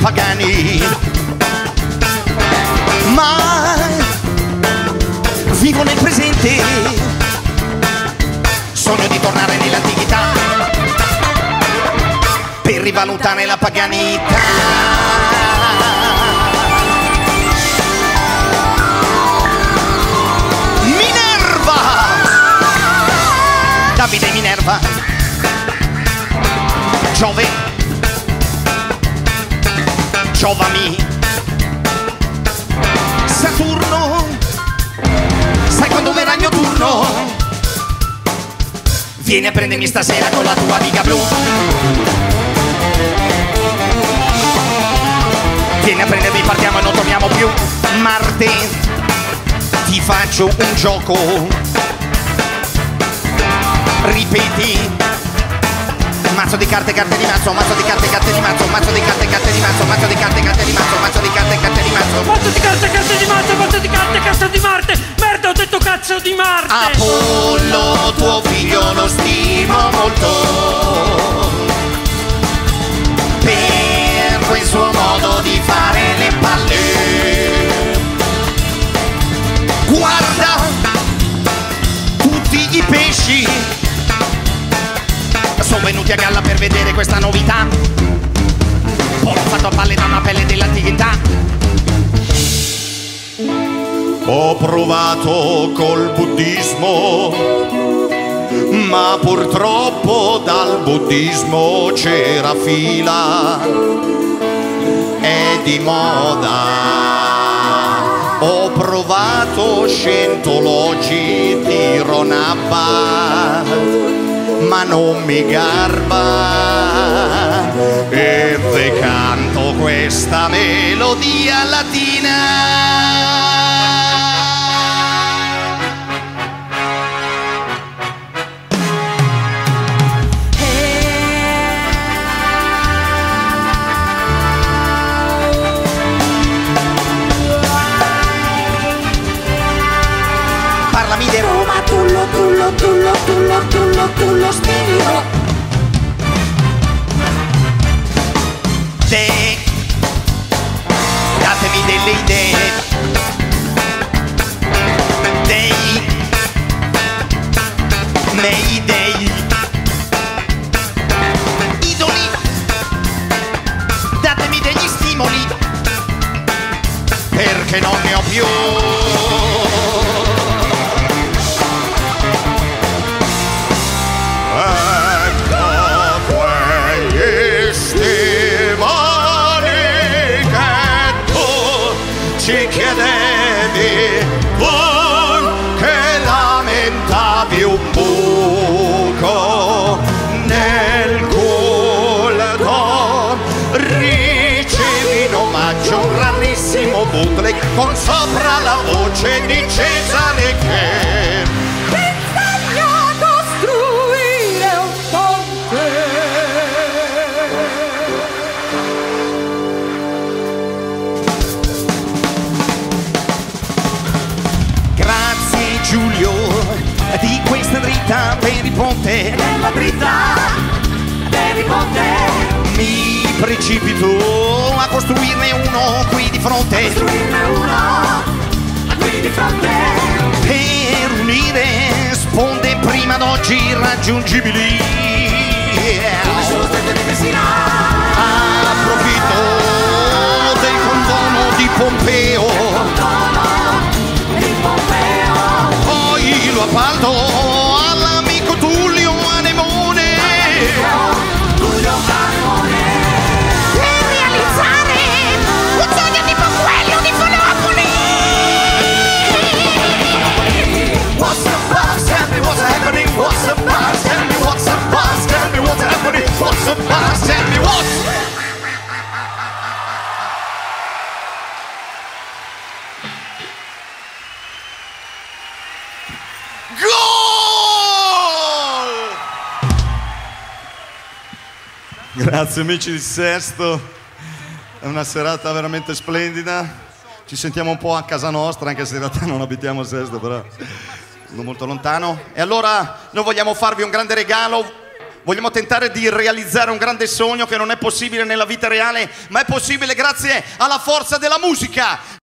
pagani. Ma vivo nel presente, sogno di tornare nell'antichità per rivalutare la paganità. Minerva! Davide Minerva. Giove. Giovami. Saturno. Sai quando verrà il mio turno? Vieni a prendermi stasera con la tua riga blu. Vieni a prendermi, partiamo e non torniamo più. Marte, ti faccio un gioco. Ripeti. Mazzo di carte, carte di mazzo, mazzo di carte, carte di mazzo, mazzo di carte, carte di mazzo, mazzo di carte, carte di mazzo, mazzo di carte, carte di mazzo. Mazzo di carte, cazzo di Marte, mazzo di carte, cazzo di Marte! Merda, ho detto cazzo di Marte! Apollo, tuo figlio lo stimo molto per quel suo modo di fare le palle. Guarda tutti i pesci sono venuti a galla per vedere questa novità. L'ho fatto a palle da una pelle dell'antichità. Ho provato col buddismo, ma purtroppo dal buddismo c'era fila, è di moda. Ho provato scientologi di Ronabba, ma non mi garba. E canto questa melodia latina. Tullo, tullo, tullo, tullo, tullo, stereo. Te, datemi delle idee. Dei. Idoli, datemi degli stimoli. Perché non ne ho più. Giulio di questa dritta per il ponte. Nella dritta per il ponte. Mi precipito a costruirne uno qui di fronte Costruirne uno qui di fronte. per unire sponde prima d'oggi irraggiungibili. Lo Grazie amici di Sesto, è una serata veramente splendida. Ci sentiamo un po' a casa nostra, anche se in realtà non abitiamo a Sesto, però non molto lontano. E allora noi vogliamo farvi un grande regalo. Vogliamo tentare di realizzare un grande sogno che non è possibile nella vita reale, ma è possibile grazie alla forza della musica.